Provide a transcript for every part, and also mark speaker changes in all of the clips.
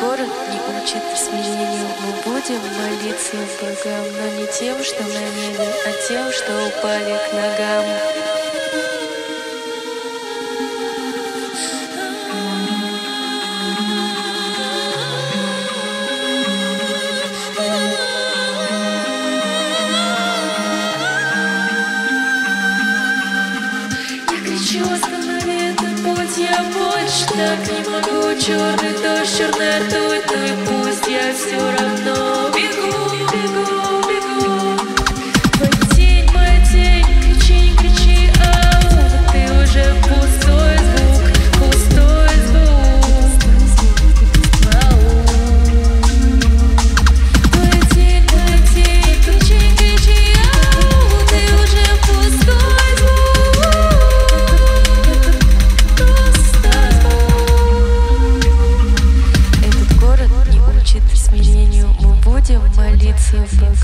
Speaker 1: город не учит смирению. Мы будем молиться богам, но не тем, что на небе, а тем, что упали к ногам. Я кричу, путь, я больше так не могу Черный дождь, черная ртуть, ну пусть я все равно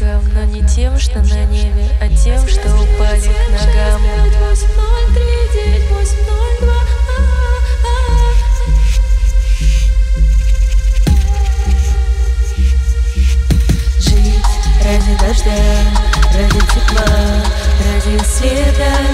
Speaker 1: богам Но не тем, что на небе, а тем, что упали к ногам. Жить ради дождя, ради тепла, ради света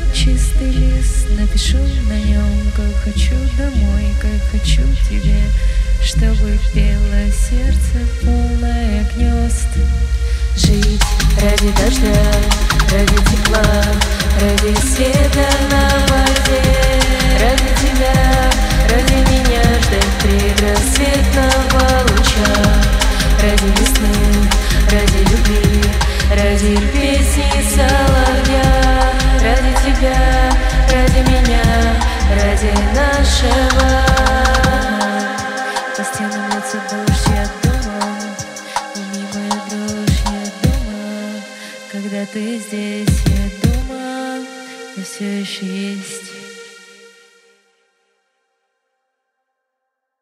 Speaker 1: чистый лист Напишу на нем, как хочу домой Как хочу тебе чтобы пело сердце полное гнезд. Жить ради дождя, ради тепла, ради света на воде. Ради тебя, ради меня ждать предрассветного луча. Ради весны, ради любви, ради песни соловья Ради тебя, ради меня, ради нашего. По стенам льется дождь, я дома Мимая дрожь, я дома Когда ты здесь, я дома Я все еще есть